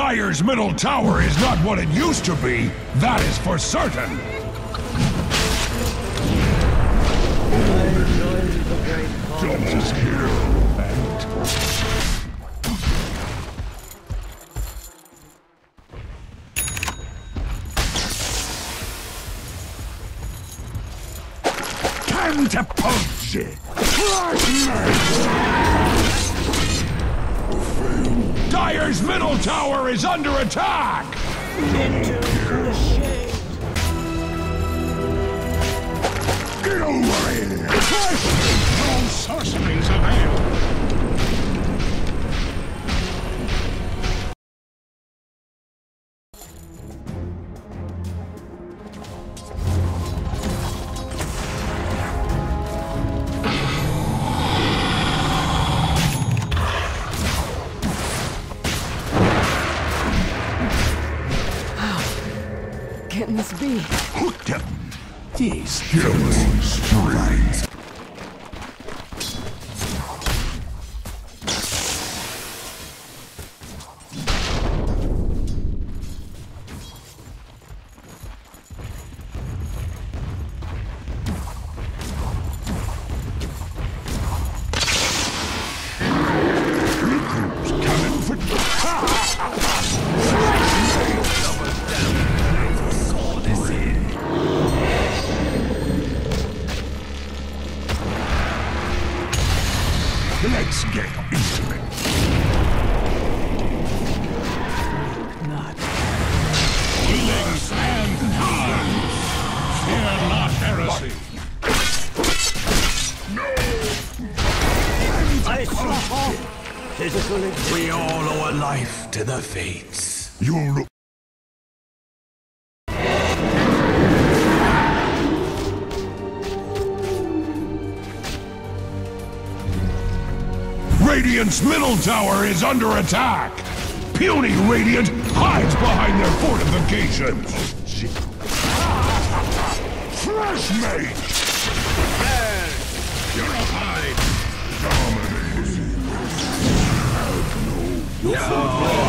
Dire's middle tower is not what it used to be. That is for certain. Double kill. Time to punch it! Dire's middle tower is under attack! Get over here! Can this be? Hooked up. These killing springs! Let's get intimate. Not. Healings and hands. Fear not heresy. No. I suffer. Physically. We all owe a life to the fates. You'll Radiant's middle tower is under attack! Puny Radiant hides behind their fortifications! Fresh mate! Purified. Dominating!